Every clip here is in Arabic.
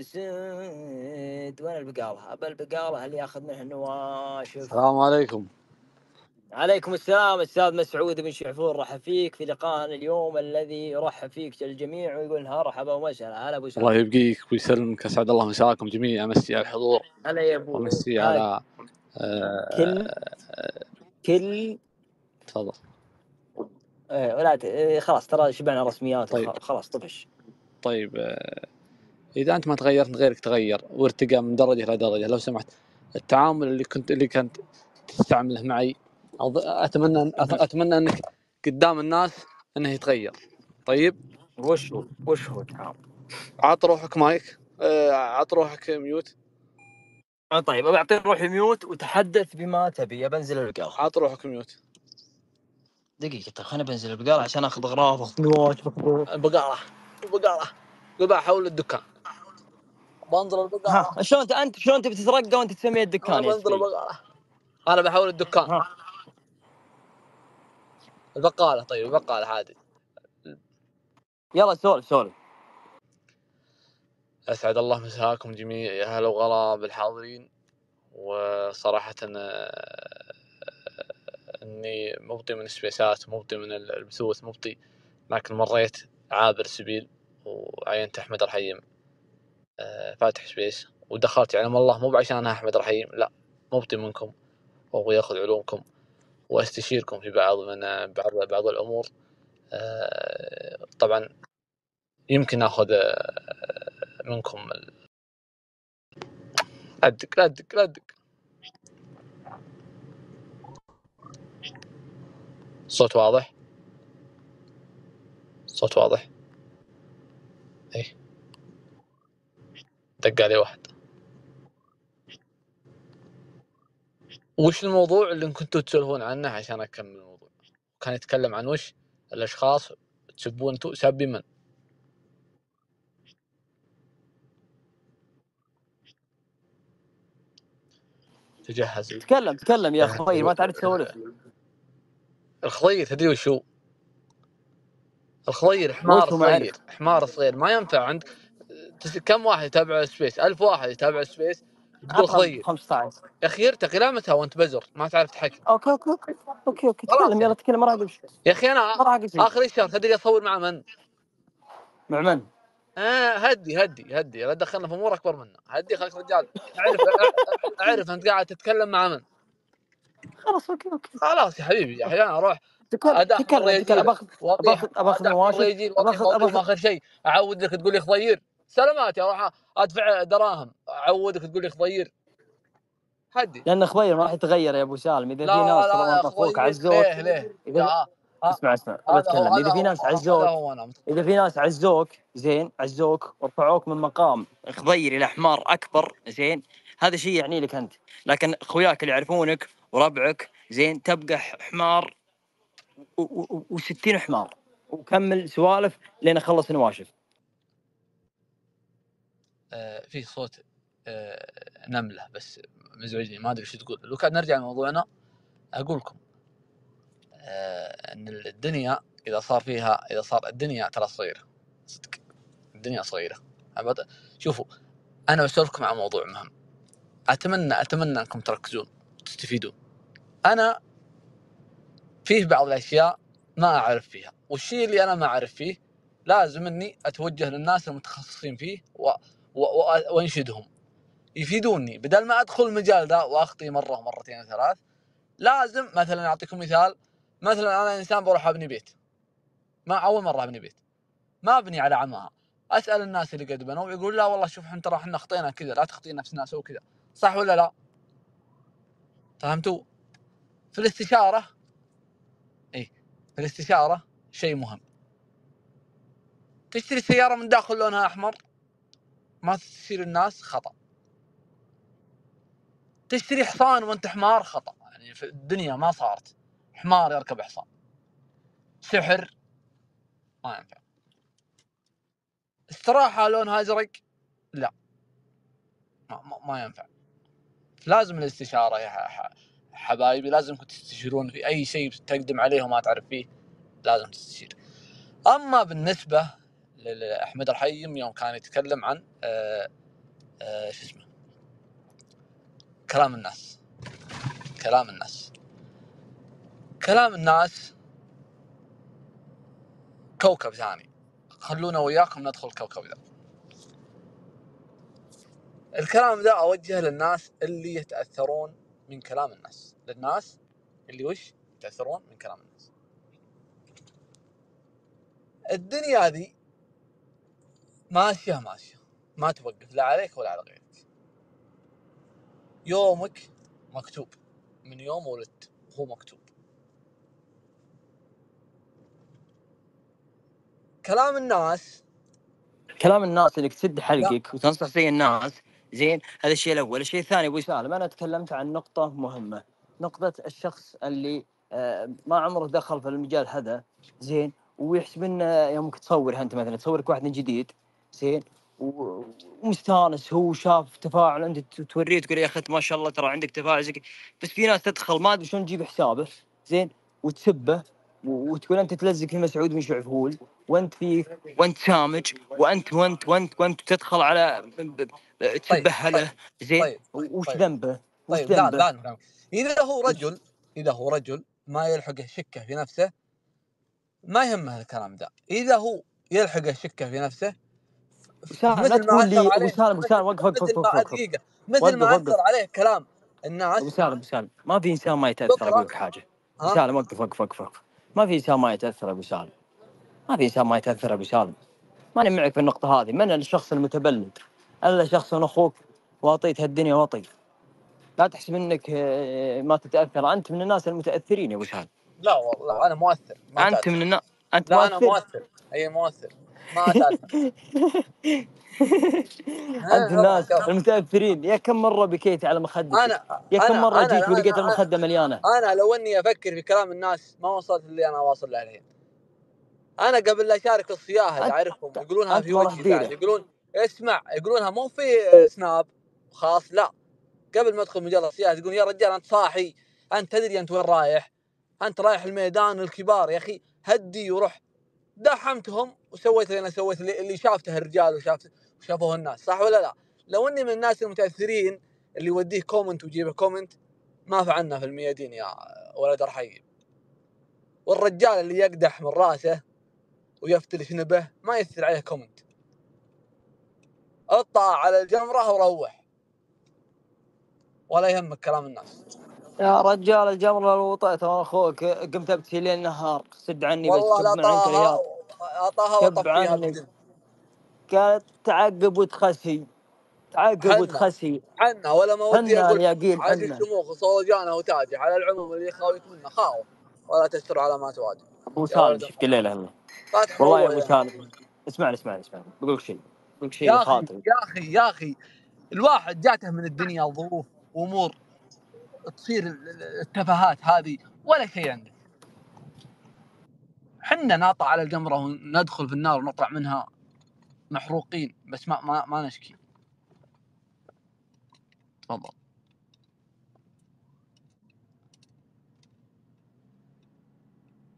يسد؟ وين البقالة؟ أبى البقالة اللي ياخذ منها النواشف السلام عليكم. عليكم السلام أستاذ مسعود بن شعفور رحب فيك في لقائنا اليوم الذي يرحب فيك الجميع ويقول هرحبا وسهلا هلا أبو الله سلام يبقيك ويسلمك. أسعد الله مساكم جميعا. امسي على الحضور. هلا يا أبو. وامسي هاي. على آه، كل كل. تفضل. إيه ولا. إيه خلاص ترى شبعنا رسميات طيب. خلاص طفش. طيب آه، إذا أنت ما تغيرت غيرك تغير وارتقى من درجة إلى درجة. لو سمحت التعامل اللي كنت اللي كنت تستعمله معي أتمنى أت- أتمنى أنك قدام الناس انه يتغير طيب؟ وش هو وش هو تعال عط روحك مايك. آه، عط روحك mute. آه طيب ابى اعطي روحي mute وتحدث بما تبي. بنزل البقالة عط روحك mute. دقيقة طيب خليني بنزل البقالة عشان آخذ اغراض واخذ البقاله البقاله قبع حول الدكان. بنظر البقاله شلون أنت شلون تبي تترقى وأنت تسمي الدكان أنا بنظر؟ البقاله أنا بحول الدكان. ها. البقالة طيب البقالة عادي يلا سولف سولف. أسعد الله مساكم جميع يا هلا وغلا بالحاضرين وصراحة آه، إني مبطي من السبيسات مبطي من البثوث مبطي. لكن مريت عابر سبيل وعينت أحمد آه، فاتح سبيس. ودخلت يعلم الله مو بعشان أحمد رحيم لا مبطي منكم. وهو ياخذ علومكم وأستشيركم في بعض من بعض بعض الأمور. آه، طبعا يمكن آخذ آه، منكم ال- لا تدق لا تدق لا تدق الصوت واضح؟ الصوت واضح. إيه. دق علي واحد. وش الموضوع اللي كنتوا تسولفون عنه عشان أكمل الموضوع؟ كان يتكلم عن وش؟ الأشخاص تسبون أنتوا سابي من؟ تجهز. تكلم تكلم يا أخوي ما تعرف تسولف. الخضير تدري وش هو الخضير حمار وش هو ما صغير حمار صغير ما ينفع عند تس- كم واحد يتابع ال space ألف واحد يتابع ال space تقول خضير 15 يا أخي ارتقي متى وأنت بزر ما تعرف تحكي. أوكي أوكي أوكي أوكي خلاص. تكلم يلا تكلم ما راح أقول شيء. يا أخي أنا آخر الشهر تدري أصور مع من؟ مع من؟ آه هدي هدي هدي. لا تدخلنا في أمور أكبر منا. هدي خليك رجال. أعرف أعرف أنت قاعد تتكلم مع من. خلاص okay okay. خلاص يا حبيبي أحيانا أروح. تكلم تكلم باخذ باخذ باخذ نواشف باخذ باخذ آخر شيء. أعود لك تقول لي خضير سلامات يا أروح ادفع دراهم. اعودك تقول لي خضير هدي. لأن خبير ما راح يتغير يا أبو سالم. إذا في ناس طبعا طفوك خضير عزوك ليه ليه؟ إذا- آه، اسمع اسمع بتكلم. إذا في ناس عزوك إذا في ناس عزوك زين عزوك ورفعوك من مقام خضير إلى حمار أكبر زين هذا شيء يعني لك أنت. لكن أخوياك اللي يعرفونك وربعك زين تبقى حمار و60 حمار. وكمل سوالف لين أخلص نواشف. في صوت آه، نملة. بس مزعجني ما أدري إيش تقول. لو كان نرجع لموضوعنا أقول لكم آه، إن الدنيا إذا صار فيها إذا صار الدنيا ترى صغيرة. صدق الدنيا صغيرة. شوفوا أنا بسولفكم عن موضوع مهم. أتمنى أتمنى أنكم تركزون تستفيدون. أنا فيه بعض الأشياء ما أعرف فيها. والشيء اللي أنا ما أعرف فيه لازم إني أتوجه للناس المتخصصين فيه. وانشدهم. يفيدوني. بدل ما أدخل المجال ذا وأخطي مرة ومرتين وثلاث لازم مثلا أعطيكم مثال. مثلا أنا إنسان بروح أبني بيت. ما أول مرة أبني بيت. ما أبني على عماها أسأل الناس اللي قد بنوا يقول لا والله شوف إحنا ترى إحنا كذا لا تخطي نفسنا سوي كذا. صح ولا لا؟ فهمتوا؟ في الاستشارة اي في الاستشارة شيء مهم. تشتري سياره من داخل لونها أحمر؟ ما تستشير الناس خطأ. تشتري حصان وانت حمار خطأ. يعني في الدنيا ما صارت. حمار يركب حصان. سحر ما ينفع. استراحة لونها أزرق؟ لا. ما, ما, ما ينفع. لازم الاستشارة يا حبايبي لازم تستشيرون في أي شيء تقدم عليه وما تعرف فيه لازم تستشير. أما بالنسبة لاحمد الحيم يوم كان يتكلم عن آه، آه، شو اسمه؟ كلام الناس. كلام الناس. كلام الناس كوكب ثاني. خلونا وياكم ندخل الكوكب ذا. الكلام ذا أوجه للناس اللي يتأثرون من كلام الناس. للناس اللي وش؟ يتأثرون من كلام الناس. الدنيا ذي ماشية ماشية. ما توقف لا عليك ولا على غيرك. يومك مكتوب. من يوم ولدت هو مكتوب. كلام الناس. كلام الناس انك تسد حلقك وتنصح زي الناس. زين هذا الشيء الأول، الشيء الثاني أبو سالم أنا تكلمت عن نقطة مهمة، نقطة الشخص اللي آه، ما عمره دخل في المجال هذا زين ويحسب إنه يومك تصور أنت مثلا تصورك واحد جديد. زين ومستانس هو شاف تفاعل ت- توريه تقول يا أخي ما شاء الله ترى عندك تفاعل زي. بس في ناس تدخل ما أدري شلون تجيب حسابه زين وتسبه وتقول أنت تلزق في مسعود بن شعفول وأنت في وأنت سامج وأنت وأنت وأنت وأنت تدخل على ب- ب- تبهله زين طيب، وش طيب. ذنبه؟ وش طيب لا ذنبه؟ لا. إذا هو رجل إذا هو رجل ما يلحقه شكة في نفسه ما يهمه الكلام ذا إذا هو يلحقه شكة في نفسه سالم لا تقول لي ابو سالم ابو سالم وقف وقف وقف دقيقه مثل ما. أثر عليه كلام الناس ابو سالم ما في إنسان ما يتأثر. أقول لك حاجة. ابو؟ سالم وقف وقف وقف وقف. ما في إنسان ما يتأثر ابو سالم ما في إنسان ما يتأثر ابو سالم ماني معك في النقطة هذه. من الشخص المتبلد؟ إلا شخص أخوك واعطيت هالدنيا وطي لا تحسب انك آه، ما تتأثر. أنت من الناس المتأثرين يا أبو سالم لا والله أنا مؤثر ما أنت. من الناس أنت لا أنا مؤثر. مؤثر. أي مؤثر. ما انت الناس المتأثرين. يا كم مرة بكيت على مخدتك؟ أنا يا كم أنا- مرة أنا- جيت ولقيت المخدة مليانة؟ أنا لو إني أفكر في كلام الناس ما وصلت اللي أنا واصل له الحين. أنا قبل لا أشارك السياحة أعرفهم يقولونها في وجهي يقولون اسمع يقولونها مو في سناب خاص لا. قبل ما أدخل مجال السياحة يقولون يا رجال أنت صاحي. أنت تدري أنت وين رايح؟ أنت رايح الميدان الكبار يا أخي. هدي وروح. دحمتهم وسويت اللي أنا سويت اللي شافته الرجال وشاف وشافوه الناس صح ولا لا؟ لو أني من الناس المتأثرين اللي يوديه comment ويجيبه comment ما فعلنا في الميادين يا ولد رحيم والرجال اللي يقدح من رأسه ويفتل شنبه ما يثر عليه comment اطلع على الجمرة وروح. ولا يهمك كلام الناس. يا رجال الجمره لو وطيت أنا أخوك قمت أبكي ليل نهار. سد عني بس والله لا طاها اعطاها وطفيها. قالت تعقب وتخسي. تعقب. وتخسي. حنا ولا ما ودي أقول الياقين عاش حنا. الشموخ وصولجانه وتاجه على العموم اللي يخاويك منه خاوه ولا تستر على ما تواجه. ابو سالم شفت الليلة هلا والله يا أبو سالم اسمعني اسمعني اسمعني. بقول لك شيء بقول لك شيء يا أخي خاطر يا أخي يا أخي الواحد جاته من الدنيا ظروف وامور تصير ال- ال- التفاهات هذه ولا شيء عنده حنا ناطع على الجمره وندخل في النار ونطلع منها محروقين بس ما ما, ما نشكي. تفضل.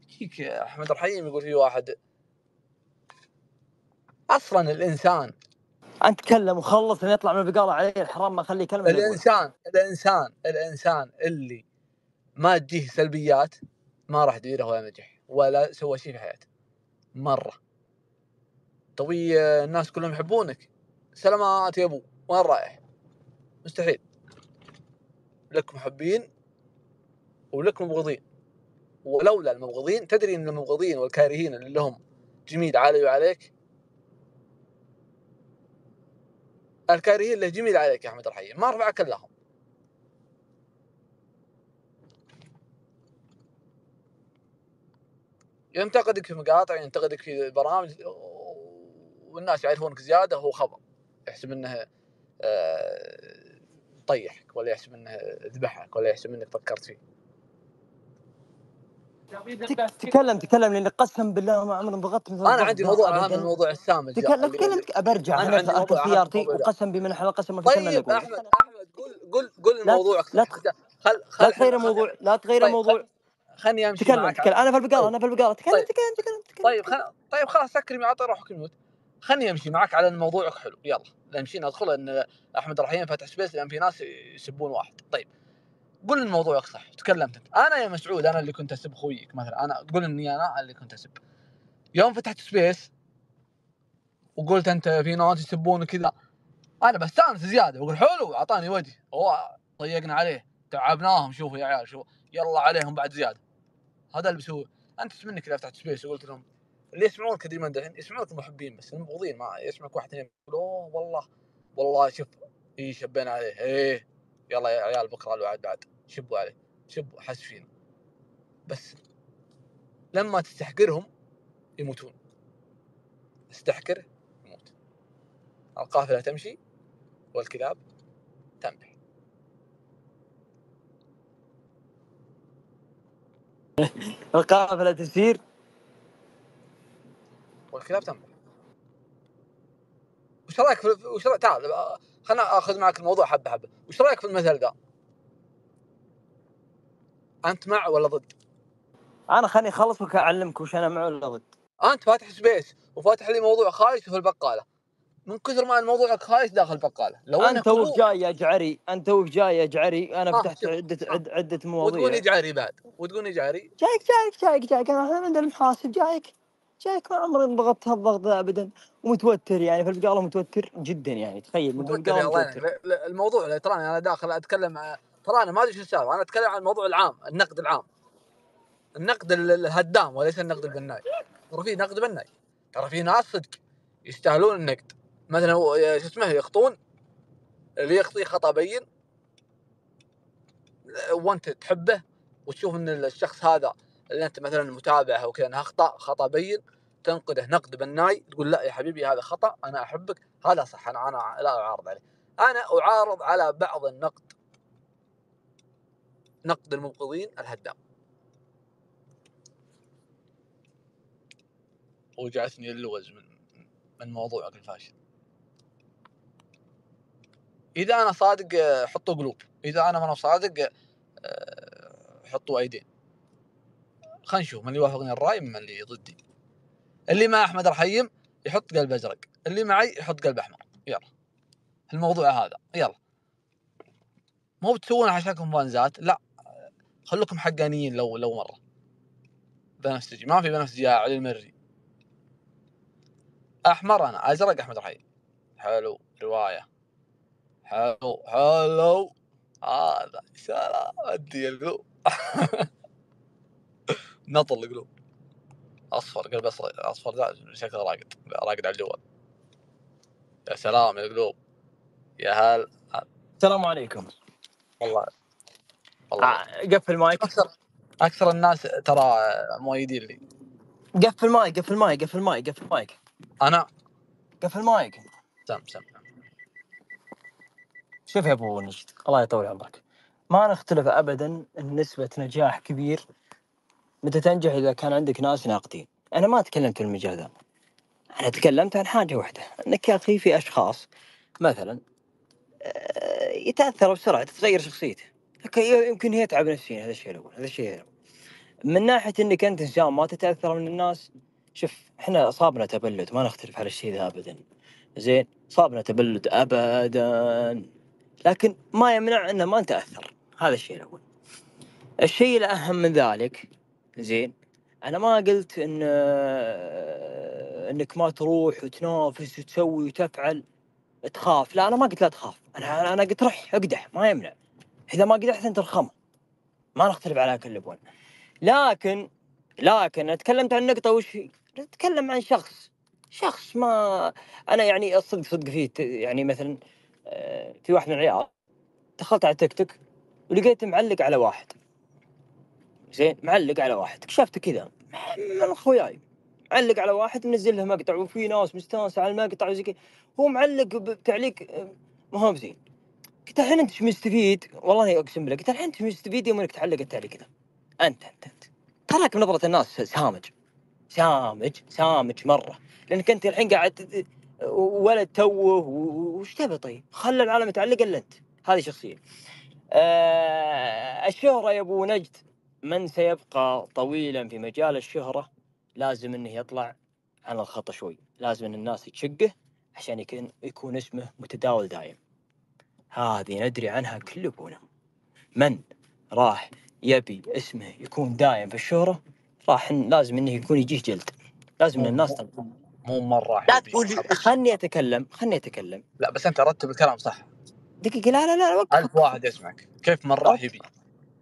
يجيك أحمد الرحيم يقول في واحد أصلا الإنسان انت تكلم وخلص يطلع من البقالة علي الحرام ما إلا يقول. الإنسان الإنسان الإنسان اللي ما تجيه سلبيات ما راح ديره ولا نجح ولا سوى شيء في حياته. مرة. طوي الناس كلهم يحبونك؟ سلامات يا أبو. وين رايح؟ مستحيل. لك محبين ولك مبغضين. ولولا المبغضين تدري إن المبغضين والكارهين اللي لهم جميل علي وعليك الكارهين له جميل عليك يا أحمد الرحيم ما رفعك الا هم ينتقدك في مقاطع ينتقدك في برامج والناس يعرفونك زيادة هو خبر. يحسب إنه آه، طيحك ولا يحسب إنه ذبحك ولا يحسب إنك فكرت فيه. تكلم تكلم لأن قسم بالله ما عمري ضغطت مثل أنا عندي موضوع أهم أبداً. من موضوع السامج تكلم تكلم برجع أنا هنا عندي موضوع سيارتي الموضوع. وقسم بمن حلال قسم طيب احمد أحمد قول قول قول الموضوع لا خل خل لا تغير الموضوع لا تغير طيب، الموضوع. خلني أمشي تكلم معك. تكلم. أنا في البقالة طيب. أنا في البقالة. تكلم طيب. تكلم تكلم تكلم. طيب خل... طيب خلاص سكر عطي روحك mute خلني أمشي معك على إن موضوعك حلو. يلا. نمشي ندخل إن أحمد الرحيم فتح space لأن في ناس يسبون واحد. طيب. قول ان موضوعك صح تكلمت انت أنا يا مسعود أنا اللي كنت أسب خويك مثلا. أنا قول إني أنا اللي كنت أسب. يوم فتحت space وقلت أنت في ناس يسبون كذا أنا بستانس زيادة. وأقول حلو أعطاني وجه هو ضيقنا عليه. تعبناهم. شوفوا يا عيال شوفوا. يلا عليهم بعد زيادة. هذا اللي بيسويه أنت منك إذا فتحت سبيس وقلت لهم اللي يسمعونك كثير من دحين يسمعونك المحبين بس المبغضين ما يسمعك واحد اثنين يقول أوه والله والله شوف اي شبينا عليه. إيه. يلا يا عيال بكره الوعد بعد. شبوا عليه. شبوا حس فينا. بس لما تستحقرهم يموتون. استحقره يموت. القافلة تمشي والكلاب تنبح. القافلة تسير. والكلاب تنبح. وش رأيك وش رأيك؟ تعال خلنا آخذ معك الموضوع حبة حبة. وش رأيك في المثل ذا أنت مع ولا ضد؟ أنا خليني أخلص واعلمك وش أنا مع ولا ضد. أنت فاتح سبيس وفاتح لي موضوع خايس في البقالة. من كثر ما الموضوع خايس داخل البقالة. لو أنت توك جاي يا جعري. أنت توك جاي يا جعري. أنا آه، فتحت شوف. عده. عد عدة مواضيع. وتقولي جعري بعد. وتقولي جعري. جايك جايك جايك جايك. أنا عند المحاسب. جايك. جايك ما عمري انضغطت هالضغط ذا ابدا. ومتوتر يعني في البقاله متوتر جدا يعني تخيل من متوتر البقاله متوتر. الموضوع تراني أنا داخل أتكلم ترى أنا ما أدري شو السالفة أنا أتكلم عن الموضوع العام النقد العام. النقد ال- الهدام وليس النقد البناء. ترى في نقد بناء. ترى في ناس صدق يستاهلون النقد. مثلا شو اسمه يخطون اللي يخطي خطأ بين وانت تحبه وتشوف إن الشخص هذا اللي أنت مثلا متابعه وكذا انه اخطا خطأ بين تنقده نقد بناي تقول لا يا حبيبي هذا خطأ أنا أحبك هذا صح أنا أنا لا أعارض عليه. أنا أعارض على بعض النقد نقد المبغضين الهدام. وجعتني اللوز من من موضوعك الفاشل إذا أنا صادق حطوا قلوب. إذا أنا ما أنا صادق آه، حطوا أيدين. خلينا نشوف من اللي يوافقني الرأي من اللي ضدي. اللي مع أحمد الرحيم يحط قلب أزرق. اللي معي يحط قلب أحمر. يلا. الموضوع هذا. يلا. مو بتسوون عشانكم فانزات لا. خلوكم حقانيين لو لو مرة. بنفسجي ما في بنفسجي يا علي المري أحمر أنا. أزرق أحمد الرحيم حلو. رواية. حلو. حلو. هذا. سلام. أدي القلوب نطر القلوب. أصفر قلب أصفر أصفر ذا شكله راقد راقد على الجوال. يا سلام يا القلوب يا هل السلام عليكم. والله والله. آه، قفل مايك أكثر أكثر الناس ترى مؤيدين لي. قفل مايك قفل مايك قفل مايك قفل مايك أنا؟ قفل مايك سم سم. شوف يا أبو نجد الله يطول عمرك. ما نختلف ابدا إن نسبة نجاح كبير متى تنجح إذا كان عندك ناس ناقدين؟ أنا ما تكلمت في المجال ذا أنا تكلمت عن حاجة واحدة إنك يا أخي في أشخاص مثلا آه، يتأثروا بسرعة تتغير شخصيته. يمكن هي يتعب نفسيا هذا الشيء الأول هذا الشيء الأول. من ناحية إنك أنت إنسان ما تتأثر من الناس شوف إحنا أصابنا تبلد ما نختلف على الشيء ذا ابدا. زين صابنا تبلد ابدا. لكن ما يمنع إنه ما نتأثر هذا الشيء الأول. الشيء الأهم من ذلك زين. أنا ما قلت إن إنك ما تروح وتنافس وتسوي وتفعل. تخاف. لا أنا ما قلت لا تخاف. أنا أنا قلت رح أقدح ما يمنع. إذا ما قدحت أنت ارخمه ما نختلف على كل ابوان لكن لكن تكلمت عن نقطة وش؟ نتكلم عن شخص. شخص ما أنا يعني الصدق صدق فيه يعني مثلا آه، في واحد من العيال دخلت على تيك توك ولقيته معلق على واحد. زين معلق على واحد. اكتشفت كذا. من اخوياي معلق على واحد منزل له مقطع وفي ناس مستانسه على المقطع وزي كذا. هو معلق بتعليق ما هو بزين. قلت الحين انت مستفيد؟ والله اقسم بالله قلت الحين انت مستفيد يوم انك تعلق التعليق كذا؟ انت انت انت. تراك بنظره الناس سامج. سامج سامج مرة. لأنك أنت الحين قاعد ولد توه وش تبي طيب؟ خلى العالم يتعلق إلا أنت. هذه شخصية. آه الشهرة يا أبو نجد. من سيبقى طويلا في مجال الشهرة لازم إنه يطلع عن الخطا شوي. لازم إن الناس تشقه عشان يكون يكون اسمه متداول دايم. هذه ندري عنها كل أبونا. من راح يبي اسمه يكون دايم في الشهرة راح لازم إنه يكون يجيه جلد. لازم إن الناس مو مرة لا. تقول خلني أتكلم خلني أتكلم. لا بس أنت رتب الكلام صح. دقيقة لا لا لا وقف ألف واحد يسمعك. كيف من راح يبي؟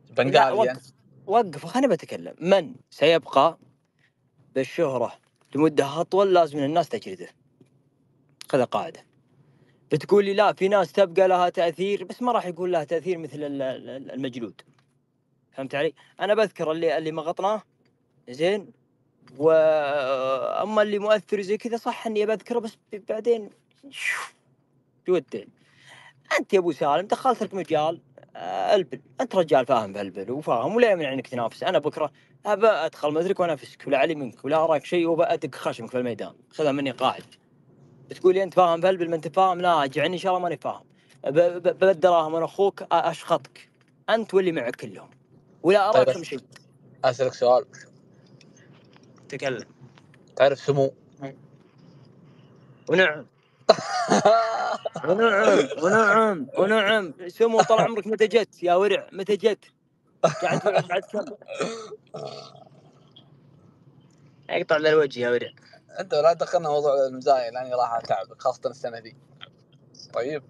لا بنغالي أنت. وقف خليني بتكلم. من سيبقى بالشهرة لمدة أطول لازم الناس تجلده؟ هذا قاعدة. بتقول لي لا في ناس تبقى لها تأثير بس ما راح يكون لها تأثير مثل ال- ال- المجلود. فهمت علي؟ أنا بذكر اللي اللي مغطناه. زين؟ واما اللي مؤثر زي كذا صح إني بذكره بس بعدين شوف يودع أنت يا أبو سالم دخلت لك مجال ألبل. أنت رجال فاهم في ألبل وفاهم ولا يمنع انك تنافس؟ أنا بكرة أبى أدخل مدرك وانافسك ولا علي منك ولا اراك شيء وبأدق خشمك في الميدان. خذها مني قاعد. بتقول لي أنت فاهم في ألبل؟ ما أنت فاهم؟ لا اجعني إن شاء الله ماني فاهم. ب- ب- بالدراهم أنا أخوك أشخطك. أنت واللي معك كلهم. ولا طيب أراكم شيء. أسألك سؤال. تكلم. تعرف سمو؟ ونعم. ونعم ونعم ونعم. سمو طال عمرك متى جت؟ يا ورع متى جت؟ قاعد كم؟ يقطع ذا الوجه يا ورع. أنت لا دخلنا موضوع المزايا لأني راح اتعبك خاصة السنة دي. طيب.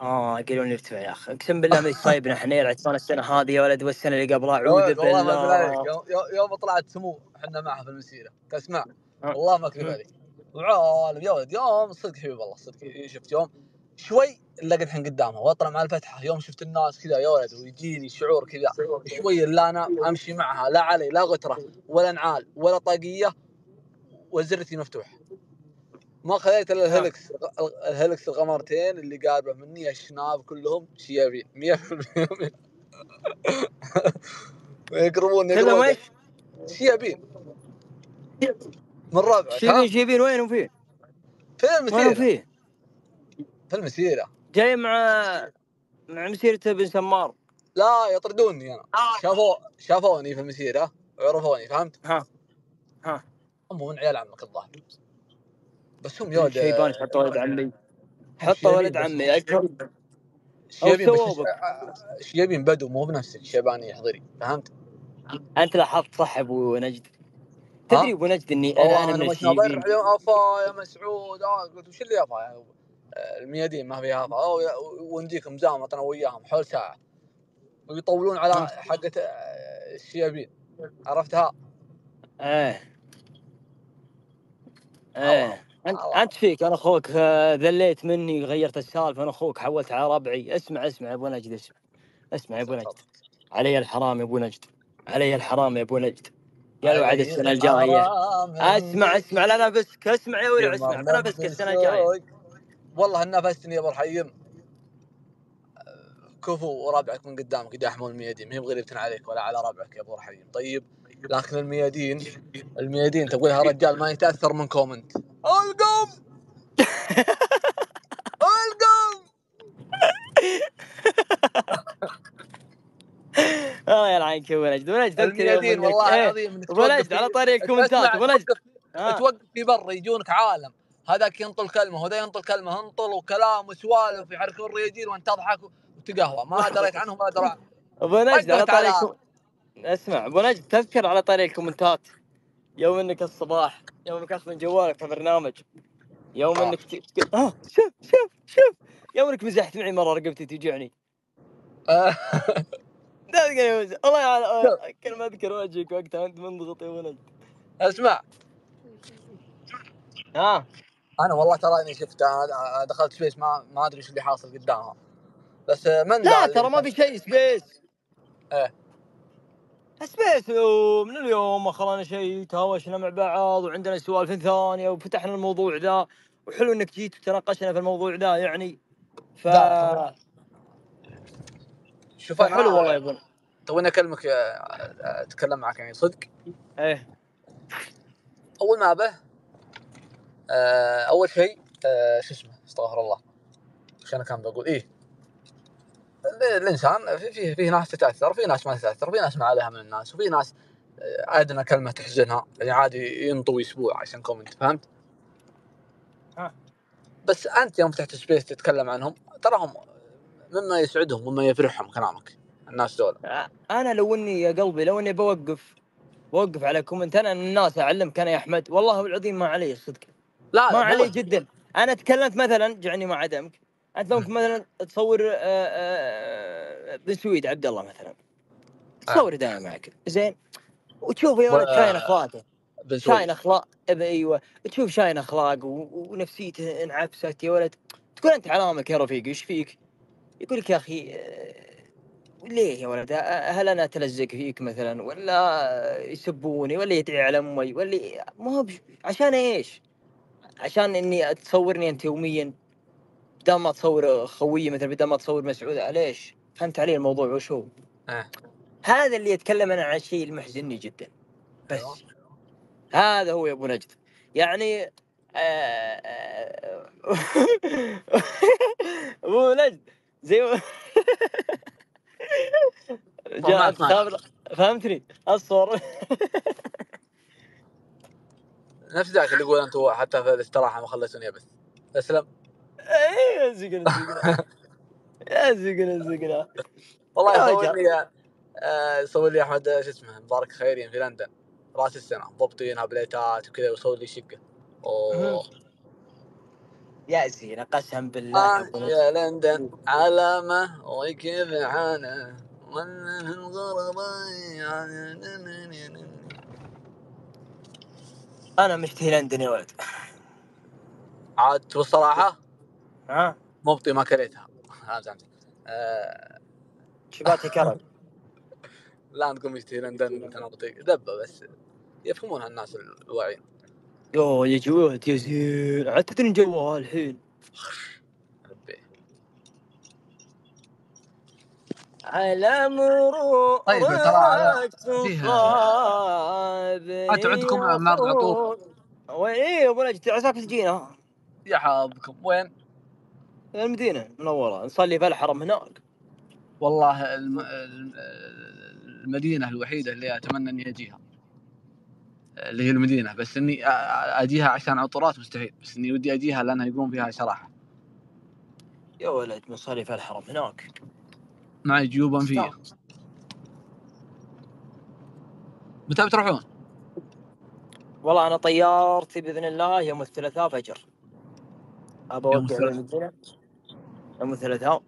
آه قالوا لي ارتفع يا أخي. أقسم بالله من صايبنا إحنا عشان السنة هذه يا ولد والسنة اللي قبلها أعوذ ما بالله. يوم, يوم- يوم طلعت سمو إحنا معها في المسيرة. تسمع؟ آه. والله ما أكذب. عليك. وعالم يا ولد يوم صدق حبيب الله صدق شفت يوم شوي لقيت الحين قدامها واطلع مع الفتحة يوم شفت الناس كذا يا ولد ويجيني شعور كذا. شوي لا أنا أمشي معها لا علي لا غترة ولا نعال ولا طاقية وزرتي مفتوح. ما خليت إلا الهلكس الهلكس الغمرتين اللي قاربة مني الشناب كلهم شيابين 100% ويقربون كلهم يقربون إيش؟ شيابين من ربعك ها شيبين شيبين وينهم فيه؟ في وينهم المسيره فيه؟ في المسيره جاي مع مع مسيرته بن سمار. لا يطردوني أنا. شافوا شافوني في المسيره وعرفوني فهمت؟ ها. ها. هم من عيال عمك الظاهر بس هم يا ولد شيبان حط ولد عمي. حط ولد عمي ثوابك. شيابين بدو مو بنفسك شيباني احضري فهمت؟ أنت لاحظت صح أبو نجد؟ تدري ابو نجد اني أنا والله أنا من أنا الشيبين متضرع يا افا يا مسعود. آه قلت وش اللي افا آه، الميادين ما فيها افا يا- ونديك مزامط أنا وياهم. حول ساعة. ويطولون على حقة آه، الشيابين. عرفتها؟ إيه إيه أنت. أنت فيك أنا أخوك آه، ذليت مني غيرت السالفة أنا أخوك حولت على ربعي. اسمع اسمع يا أبو نجد اسمع. اسمع يا أبو نجد. علي الحرام يا أبو نجد. علي الحرام يا أبو نجد. يا الوعد السنة الجاية. اسمع اسمع لا نفسك اسمع يا ولع اسمع بنفسك السنة الجاية. والله ان نفستني يا أبو رحيم كفو وربعك من قدامك يداحمون الميادين. ما هي بغيرة عليك ولا على ربعك يا أبو رحيم طيب لكن الميادين الميادين تقولها رجال ما يتأثر من comment. ألقم! ألقم! الله يلعنك يا ابو نجد ابو نجد أذكر يوم الميادين والله إيه، العظيم في- على طاري الكومنتات نجد توقف آه. في برا يجونك عالم. هذاك ينطل كلمة وهذا ينطل كلمة انطل وكلام وسوالف يحركون رياجيل وانت تضحك وتقهوى. ما دريت عنهم ولا درى. أبو نجد على الكو... أسمع أبو نجد تذكر على طاري الكومنتات. يوم إنك الصباح يوم إنك اخذ من جوالك في برنامج يوم آه. إنك ت... آه شوف شوف شوف. يوم إنك مزحت معي مرة رقبتي توجعني آه، تقول يا والله يعني كل ما أذكر. وجهك وقتها انت منضغط يا نجد اسمع ها أنا والله ترى إني شفت دخلت space ما ما أدري إيش اللي حاصل قدامها بس من لا ترى ما في شيء space إيه. space من اليوم ما خلانا شيء تهاوشنا مع بعض وعندنا سوالف ثانية وفتحنا الموضوع ذا. وحلو إنك جيت وتناقشنا في الموضوع ذا يعني. ف شوف حلو والله يا ابو توني أكلمك آه، أتكلم معك يعني صدق؟ إيه. أول ما به آه، أول شيء آه، شو اسمه استغفر الله. وش أنا كان بقول؟ إيه. ال- الإنسان في في في ناس تتأثر في ناس ما تتأثر في ناس ما عليها من الناس وفي ناس ادنى كلمة تحزنها يعني عادي ينطوي أسبوع عشان كومنت فهمت؟ بس أنت يوم فتحت سبيس تتكلم عنهم تراهم مما يسعدهم مما يفرحهم كلامك. الناس دول أنا لو إني يا قلبي لو إني بوقف بوقف على كومنت أنا الناس أعلمك أنا يا أحمد. والله العظيم ما علي صدق. لا ما علي جدا. أنا تكلمت مثلا جعني مع عدمك. أنت ممكن مثلا تصور آه، آه، بن سويد عبد الله مثلا. تصور دائما معك. زين. وتشوف يا ولد شاين أخلاقه. شاين أخلاق أيوه. تشوف شاين أخلاق و- ونفسيته انعفست يا ولد. تقول أنت علامك يا رفيقي إيش فيك؟ يقول لك يا أخي آه، ليه يا ولد هل أنا أتلزق فيك مثلا ولا يسبوني ولا يدعي على امي ولا ما هو بش- عشان إيش؟ عشان إني تصورني أنت يوميا بدل ما تصور خويي مثلا بدل ما تصور مسعود ليش؟ فهمت علي الموضوع وش هو؟ إيه. هذا اللي يتكلم أنا عن الشيء المحزنني جدا بس هذا هو يا أبو نجد يعني آه، آه، أبو نجد زي جاء فهمتني. الصور نفس ذاك اللي يقول أنتم حتى في الاستراحة ما خليتوني أبث. أسلم. إيه زقنا زقنا يا زقنا زقنا والله رجال. لي آه، يصور لي أحمد شو اسمه مبارك خيرين في لندن. راس السنة ضبطين بليتات وكذا ويصور لي شقة. أوه. يا زينه قسم بالله يا آه لندن علامه وكيف عانى من الغرباء يعني أنا مشتهي لندن يا ولد. عاد والصراحه ها؟ مبطي ما كريتها. ها فهمت آه. شباتي كرم. لا نقول مشتهي لندن أنا بطيء دبة بس. يفهمونها الناس الواعيين يوه يا جواد يا زين. عدتني جوال الحين. ربي على مرور طيب، ترى على- فيها- أنتوا عندكم معرض عطور؟ إيه أبو نجد عساك تجينا يا حابكم. وين؟ المدينة منوره نصلي في الحرم هناك. والله الم... الم- المدينة الوحيدة اللي أتمنى إني أجيها. اللي هي المدينة بس إني أ- أجيها عشان عطورات مستحيل بس إني ودي أجيها لأنها يقوم فيها شراحة يا ولد في الحرم هناك. معي جيوب أنفية متى بتروحون؟ والله أنا طيارتي بإذن الله يوم الثلاثاء فجر. أبى يوم أوقع الثلاثاء. المدينة. يوم الثلاثاء.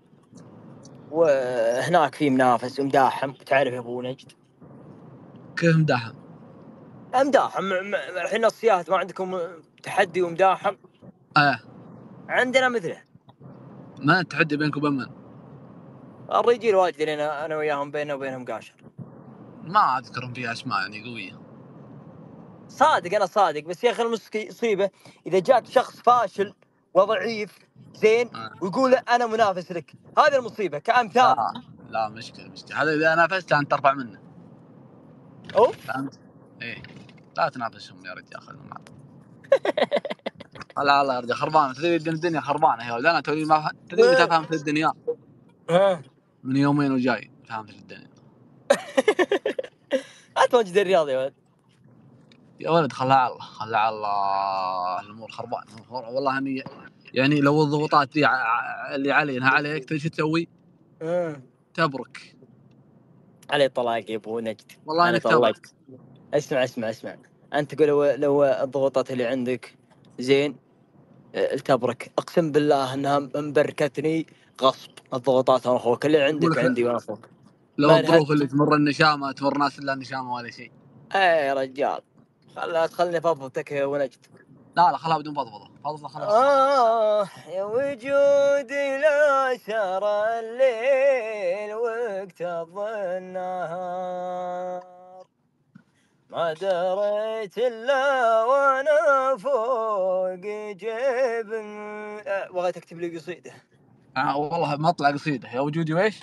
وهناك في منافس ومداحم تعرف يا أبو نجد؟ كيف مداحم؟ مداحم م- م- الحين الصياهات ما عندكم تحدي ومداحم آه. عندنا مثله. ما التحدي بينك وبين من؟ الرجال واجد لنا أنا وياهم بيننا وبينهم قاشر. ما أذكر إن فيها أسماء يعني قوية. صادق أنا صادق. بس يا أخي المصيبة إذا جاك شخص فاشل وضعيف زين آه. ويقول أنا منافس لك. هذه المصيبة كأمثال. لا لا مشكلة مشكلة. هذا إذا نافست أنت ترفع منه. أوف. فهمت؟ إيه. لا تنافسهم يا رجال خلهم معك. لا لا يا رجال خربانة. تدري الدنيا خربانة يا ولد. أنا توني ما تدري متى فهمت في الدنيا؟ ها؟ من يومين وجاي فهمت في الدنيا. أنت موجود الرياض يا ولد. يا ولد خلها على الله خلها على الله. الأمور خربانة. والله أني يعني لو الضغوطات دي اللي علي إنها عليك تدري شو تسوي؟ تبرك. علي طلاق يا أبو نجد. والله إنك تبرك. اسمع اسمع اسمع. أنت تقول لو, لو الضغوطات اللي عندك زين آه، تبرك أقسم بالله إنها مبركتني غصب. الضغوطات أنا أخوك اللي عندك عندي وأنا أخوك. لو الظروف اللي تمر النشامة تمر ناس الا النشامه ولا شيء. اي يا رجال. خلا تخليني فضفتك يا ابو نجد لا لا خلها بدون فضفضة. فضفضة خلاص آه يا وجودي لا سرى الليل واقتضى النهار ما دريت إلا وأنا فوق جيب. آه، بغيت أكتب لي قصيدة. آه والله مطلع قصيدة. يا وجودي ويش؟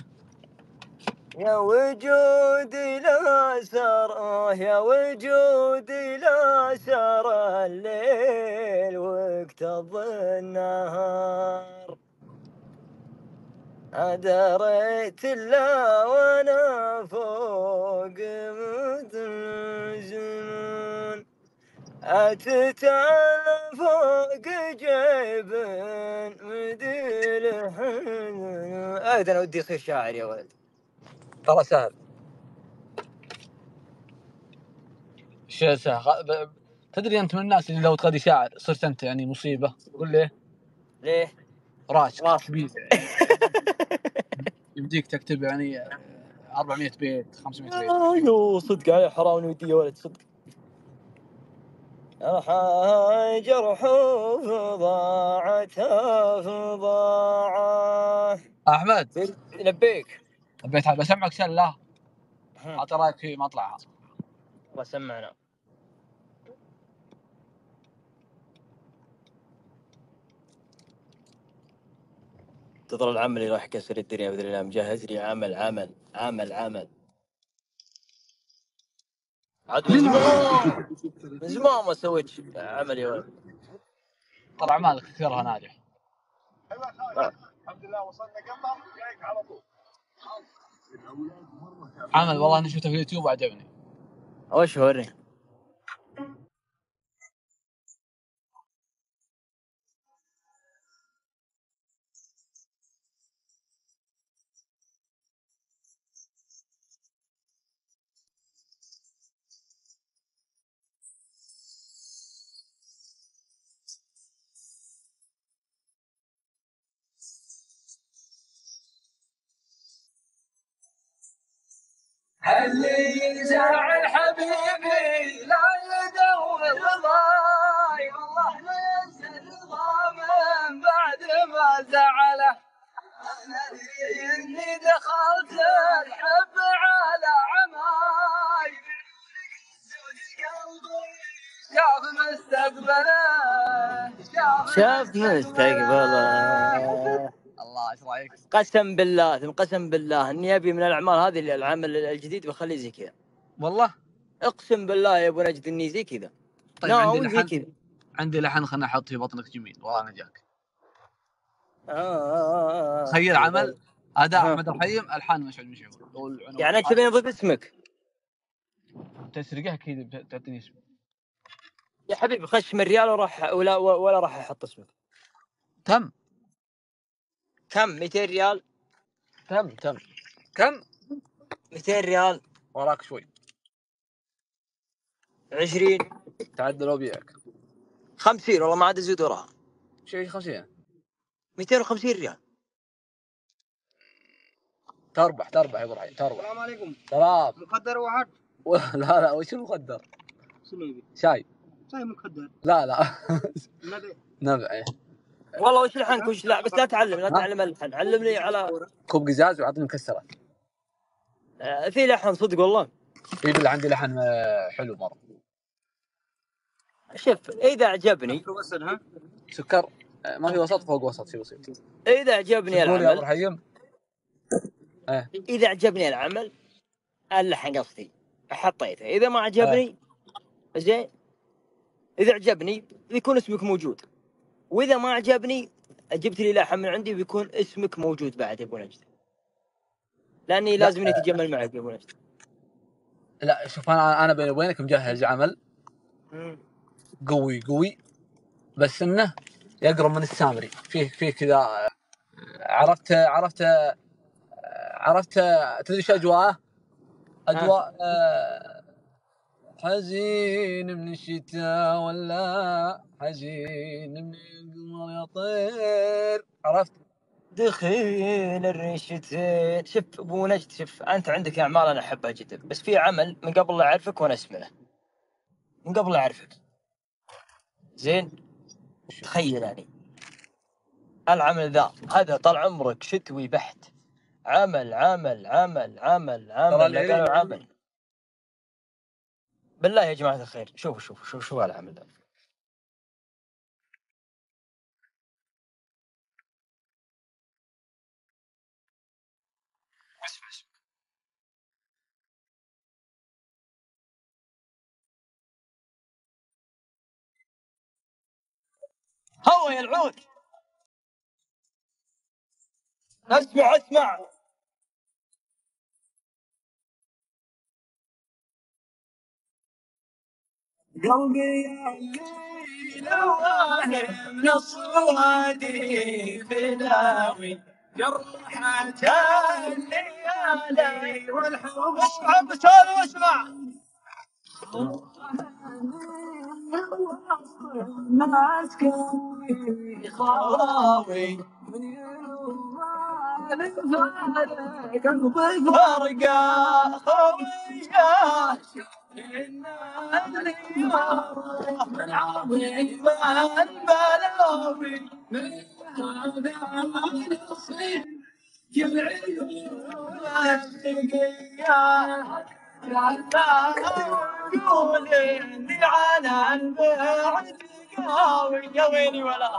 يا وجودي لا سرى يا وجودي لا سرى الليل واقتضى النهار. دريت إلا وأنا فوق اتتعال فوق جيب مدير أبدا أنا ودي اصير شاعر يا ولد. ترى سهل. شيء سهل؟ ب- تدري أنت من الناس اللي لو تغني شاعر صرت أنت يعني مصيبة؟ قول ليه ليه؟ راشك راس. كبير. يمديك تكتب يعني 400 بيت 500 بيت. أيوه صدق عليه حرام ودي يا ولد صدق. جرح فضاعته فضاعة. أحمد. لبيك حبيت بسمعك شله أعطي رأيك في مطلعها. الله سمعنا تظل العمل اللي راح يكسر الدنيا بإذن الله. مجهز لي عمل عمل عمل عمل. عاد من زمان. من زمان ما سويت عمل يا ولد ترى اعمالك كثيرها ناجح الحمد لله وصلنا قطر جايك على طول عمل والله اني شفته في اليوتيوب وعجبني. وش وري اللي زعل حبيبي لا يدور رضاي. والله ينسى الرضا من بعد ما زعله. أنا لي إني دخلت الحب على عماي. شاف مستقبله شاف مستقبله. الله إيش رايك؟ قسم بالله ثم قسم بالله إني أبي من الأعمال هذه العمل الجديد بخليه زي كذا. والله؟ أقسم بالله يا أبو نجد إني زي كذا. طيب لا عندي لحن كذا. عندي لحن خلنا أحط في بطنك جميل. والله نجاك آه. تخيل عمل أداء آه. أحمد الرحيم الحان مشعل مشعل. يعني أنت تبين نضيف اسمك. تسرقه أكيد تعطيني اسم يا حبيبي خش من ريال وراح ولا ولا راح أحط اسمك. تم. كم 200 ريال؟ تم تم كم؟ 200 ريال. وراك شوي. 20 تعدل وبيعك 50 والله ما عاد أزيد وراها. شيء 50 250 ريال. تربح تربح يا أبو رحيم تربح. السلام عليكم. سلام. مخدر واحد؟ و- لا لا وش المخدر؟ شنو؟ شاي. شاي مخدر لا لا. نبي. نبع إيه. والله وش لحنك وش لا بس لا تعلم لا تعلم اللحن علمني على كوب قزاز وعطني مكسرات آه، في لحن صدق والله. في بالله عندي لحن آه، حلو مرة. شوف إذا عجبني؟ سكر آه، ما في وسط فوق وسط شيء بسيط. إذا عجبني قول يا أبو العمل رحيم إذا عجبني العمل اللحن قصدي. حطيته. إذا ما عجبني زين. إذا عجبني بيكون اسمك موجود. وإذا ما عجبني جبت لي لحن من عندي بيكون اسمك موجود بعد يا أبو نجد. لأني لا. لازم اتجمل معك يا أبو نجد. لا شوف أنا أنا بيني وبينك مجهز عمل. قوي قوي. بس إنه يقرب من السامري. فيه فيه كذا آه، عرفت عرفت آه، عرفت تدري إيش أجواءه؟ أجواء آه، حزين من الشتاء ولا حزين من القمر يطير عرفت؟ دخيل الريشتين شوف أبو نجد شوف أنت عندك أعمال أنا أحبها جدا بس في عمل من قبل لا أعرفك وأنا اسمه من قبل لا أعرفك. زين؟ تخيل يعني العمل ذا هذا طال عمرك شتوي بحت. عمل عمل عمل عمل عمل عمل. بالله يا جماعة الخير. شوفوا شوفوا شوفوا شوفوا العمل ذا هو يا العود اسمع اسمع. قلبي الليل وأنا من الصوادي بلاوي. جرحة الليالي والحب اسمع بسولف واسمع ماسكني خاوي قلبي فرقة خويا إن اليوم من عظيم البلاوي من هذا نصيب يبعد قول اني على البعد قاوي يا ويلي ولا.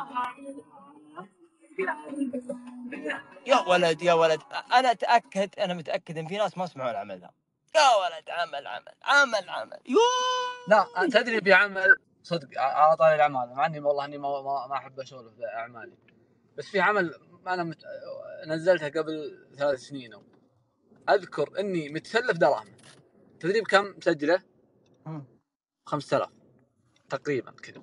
يا ولد يا ولد أنا أتأكد أنا متأكد إن في ناس ما سمعوا العمل ذا يا ولد عمل عمل عمل عمل يوه لا تدري في عمل صدق على طاري الاعمال مع اني والله اني ما, ما, ما احب اسولف باعمالي بس في عمل أنا مت... نزلته قبل ثلاث سنين أو. اذكر اني متسلف دراهم تدري بكم مسجله؟ مم. 5000 تقريبا كذا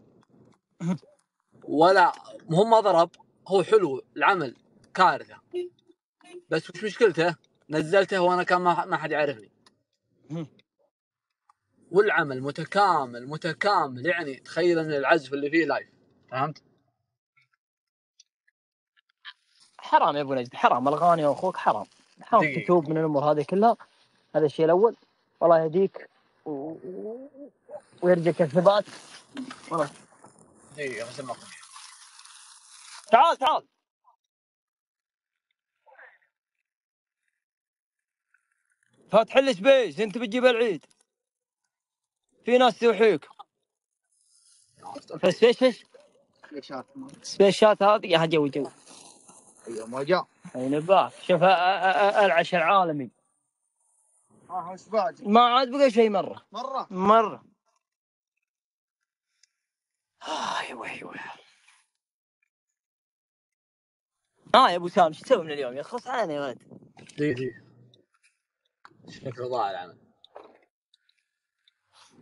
ولا هم ما ضرب هو حلو العمل كارثة بس وش مشكلته؟ نزلته وأنا كان ما ما حد يعرفني. والعمل متكامل متكامل يعني تخيل إن العزف اللي فيه لايف فهمت؟ حرام يا أبو نجد حرام الأغاني يا أخوك حرام حرام. تتوب من الأمور هذه كلها هذا الشيء الأول الله يهديك و... و- ويرزقك الثبات والله. دقيقة تعال تعال فاتح السبيس انت بتجيب العيد. في ناس توحيك فالسبيس إيش؟ سبيشات هذه؟ يا جو جو أيوه ما جاء. أي نباك شوف العشاء العالمي. آه ما عاد بقى شيء مرة. مرة. مرة. آه أيوه أيوه آه يا أبو سام إيش تسوي من اليوم يا خلص علينا يا ولد. دقيقه دقيقة. شكله ضاع العمل.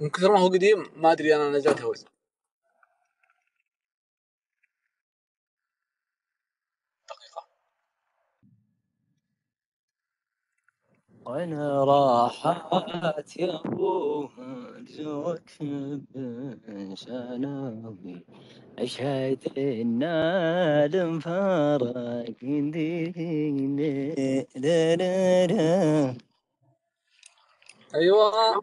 من كثر ما هو قديم ما أدري أنا نزلته وزن دقيقة. وين راحت يا أبو مرزوق بن أشهد إن المفارق ديني أيوه.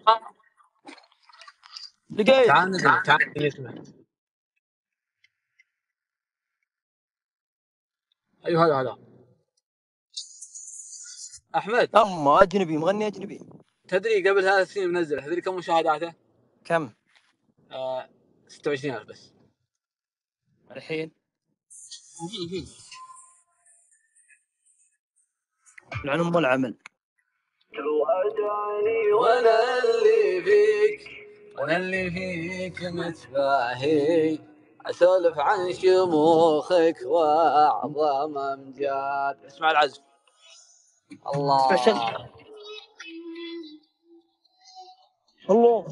لقيت. تعال ندري تعال اسمه أيوه هذا هذا أحمد. أما أجنبي مغني أجنبي. تدري قبل ثلاث سنين منزل تدري كم مشاهداته؟ كم؟ آه 26000 بس. الحين؟ لعن وأنا اللي فيك وأنا اللي فيك متباهي. أسولف عن شموخك وأعظم أمجاد. اسمع العزف. الله. الله.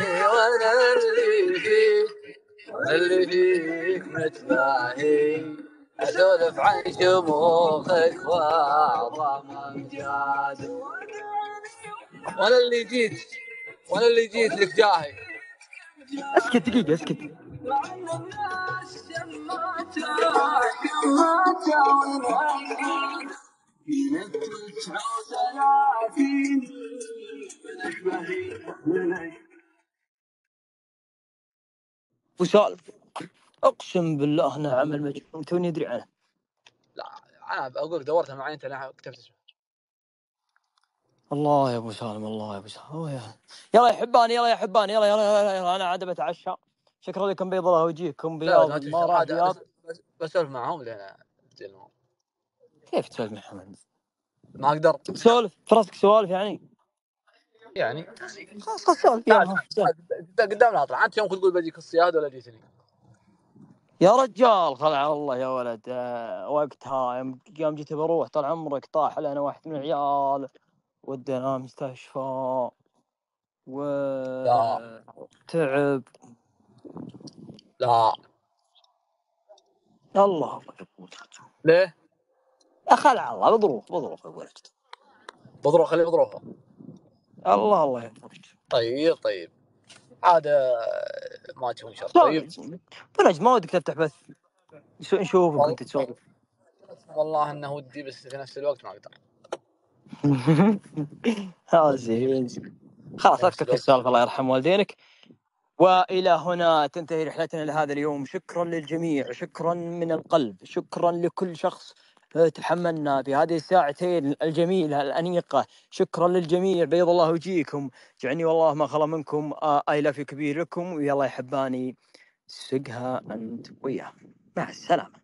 وأنا اللي اللي فيك متباهي اسولف عن شموخك واعظم امجاد وأنا اللي جيت وأنا اللي جيت لك جاهي. اسكت دقيقة اسكت. وسالف أقسم بالله إنه عمل مجنون توني أدري عنه. لا أنا أقول دورتها معي أنت أنا كتبت اسمه الله يا أبو سالم الله يا أبو سالم. يلا يا حباني يلا يا حباني يلا يلا يلا, يلا أنا عاد بتعشى. شكرا لكم بيض الله وجيهكم بياض ما بياض بس- بس- بسولف معهم لين. كيف تسولف مع محمد؟ ما أقدر. سولف في راسك سوالف يعني؟ يعني خلاص خلاص سولف تعال يلا تعال قدام اطلع انت يوم كنت تقول بجيك الصياد ولا جيتني. يا رجال خلع الله يا ولد. آه، وقتها يوم جيت بروح طال عمرك طاح علينا واحد من العيال. ودنا مستشفى. و لا. تعب. لا. الله ليه؟ خلع الله بظروف بظروف يا ولد. بظروف خليه بظروفه الله الله يحفظك. طيب طيب. عاد آه، ما تكون شر. طيب. بنج ما ودك تفتح بث. شو- نشوفك والله. أنت تسولف والله إنه ودي بس في نفس الوقت ما أقدر. ها زين خلاص نفس الوقت. السالفة الله يرحم والدينك. وإلى هنا تنتهي رحلتنا لهذا اليوم. شكرا للجميع. شكرا من القلب. شكرا لكل شخص تحملنا في هذه الساعتين الجميلة الأنيقة. شكرا للجميع بيض الله وجيكم. جعلني والله ما خلا منكم. اي لاف كبير لكم ويلا يا حباني سقها أنت وياه. مع السلامة.